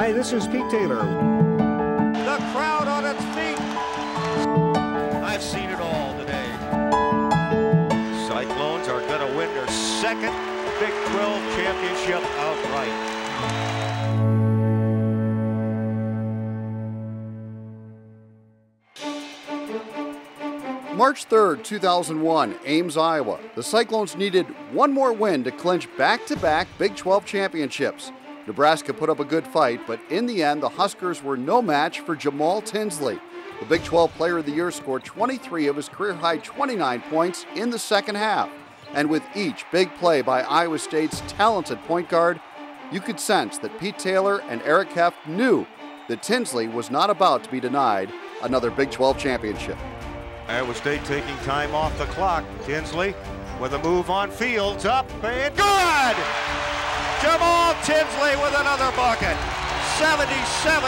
Hi, this is Pete Taylor. The crowd on its feet. I've seen it all today. Cyclones are going to win their second Big 12 championship outright. March 3rd, 2001, Ames, Iowa. The Cyclones needed one more win to clinch back to back Big 12 championships. Nebraska put up a good fight, but in the end, the Huskers were no match for Jamaal Tinsley. The Big 12 Player of the Year scored 23 of his career high 29 points in the second half. And with each big play by Iowa State's talented point guard, you could sense that Pete Taylor and Eric Heft knew that Tinsley was not about to be denied another Big 12 championship. Iowa State taking time off the clock. Tinsley with a move on Fields up and good! Jamaal Tinsley with another bucket. 77-69.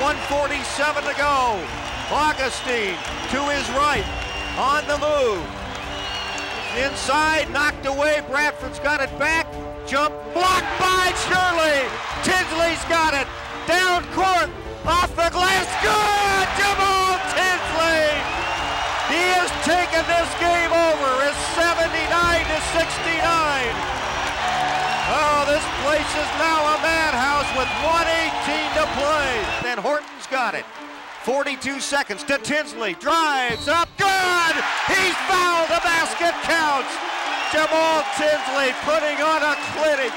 147 to go. Augustine to his right on the move. Inside, knocked away. Bradford's got it back. Jump blocked by Shirley. Tinsley's got it. Down court. Off the glass. Good! Jamaal Tinsley! He has taken this game over. It's place is now a madhouse with 118 to play. And Horton's got it. 42 seconds to Tinsley. Drives up. Good! He's fouled. The basket counts. Jamaal Tinsley putting on a clinic.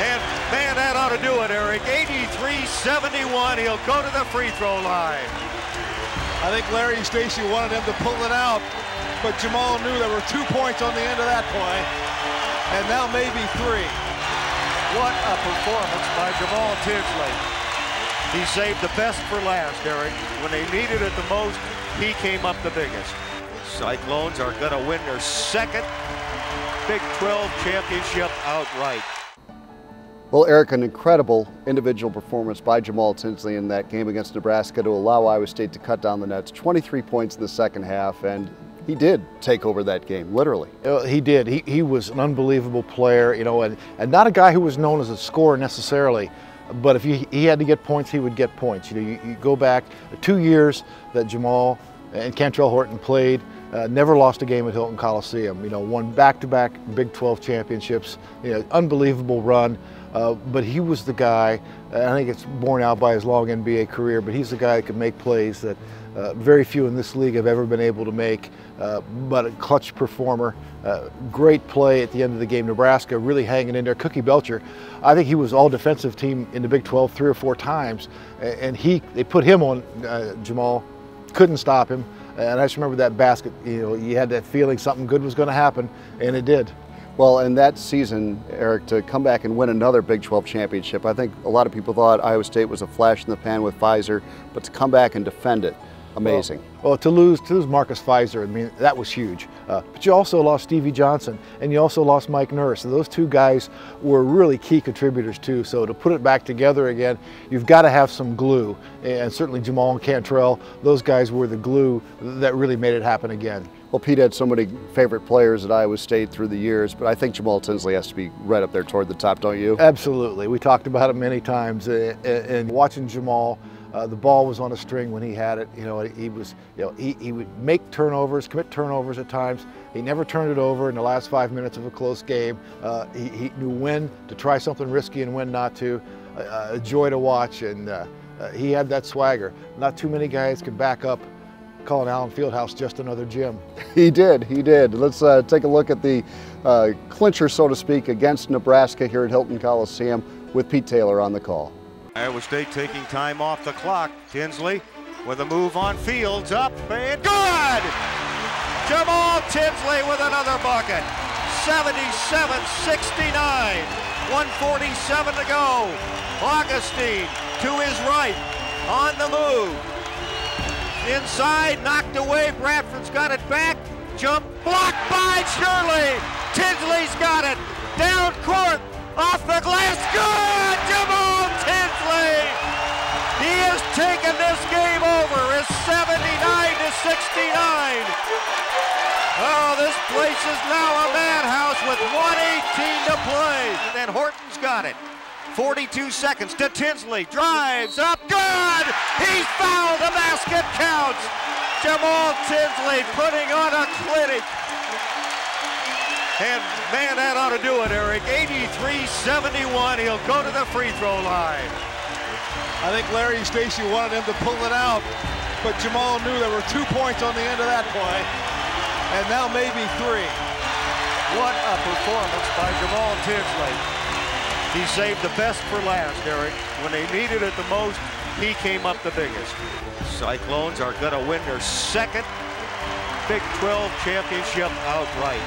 And man, that ought to do it, Eric. 83-71. He'll go to the free throw line. I think Larry Eustachy wanted him to pull it out, but Jamaal knew there were two points on the end of that play, and now maybe three. What a performance by Jamaal Tinsley. He saved the best for last, Eric. When they needed it the most, he came up the biggest. Cyclones are going to win their second Big 12 championship outright. Well, Eric, an incredible individual performance by Jamaal Tinsley in that game against Nebraska to allow Iowa State to cut down the nets. 23 points in the second half, and he did take over that game, literally. Uh, He did. He, he was an unbelievable player, you know, and, and not a guy who was known as a scorer necessarily. But if you, he had to get points, he would get points. You know, you, you go back two years that Jamaal and Kantrail Horton played, uh, never lost a game at Hilton Coliseum. You know, won back-to-back Big 12 championships. You know, unbelievable run. Uh, but he was the guy. I think it's borne out by his long NBA career. But he's the guy that could make plays that uh, very few in this league have ever been able to make. Uh, but a clutch performer, uh, great play at the end of the game. Nebraska really hanging in there. Cookie Belcher, I think he was all defensive team in the Big 12 three or four times, and he they put him on uh, Jamaal, couldn't stop him. And I just remember that basket. You know, you had that feeling something good was going to happen, and it did. Well, in that season, Eric, to come back and win another Big 12 championship, I think a lot of people thought Iowa State was a flash in the pan with Fizer, but to come back and defend it, amazing. Well, well, to lose to lose Marcus Fizer, I mean that was huge. Uh, but you also lost Stevie Johnson, and you also lost Mike Nurse. And those two guys were really key contributors too. So to put it back together again, you've got to have some glue. And certainly Jamaal and Kantrail, those guys were the glue that really made it happen again. Well, Pete had so many favorite players at Iowa State through the years, but I think Jamaal Tinsley has to be right up there toward the top, don't you? Absolutely. We talked about it many times. And watching Jamaal, uh, the ball was on a string when he had it. You know, he was, you know, he, he would make turnovers, commit turnovers at times. He never turned it over in the last five minutes of a close game. Uh, he, he knew when to try something risky and when not to. Uh, a joy to watch, and uh, uh, he had that swagger. Not too many guys could back up calling Allen Fieldhouse just another gym. He did, he did. Let's uh, take a look at the uh, clincher, so to speak, against Nebraska here at Hilton Coliseum with Pete Taylor on the call. Iowa State taking time off the clock. Tinsley with a move on Fields up and good! Jamaal Tinsley with another bucket. 77-69. 147 to go. Augustine to his right on the move. Inside, knocked away. Bradford's got it back. Jump blocked by Shirley. Tinsley's got it. Down court. Off the glass. Good! Jamaal taken this game over. It's 79 to 69. Oh, this place is now a madhouse with 118 to play. And then Horton's got it. 42 seconds to Tinsley. Drives up. Good! He's fouled. The basket counts. Jamaal Tinsley putting on a clinic. And man, that ought to do it, Eric. 83-71. He'll go to the free throw line. I think Larry Eustachy wanted him to pull it out, but Jamaal knew there were two points on the end of that play, and now maybe three. What a performance by Jamaal Tinsley. He saved the best for last, Eric. When they needed it the most, he came up the biggest. Cyclones are going to win their second Big 12 championship outright.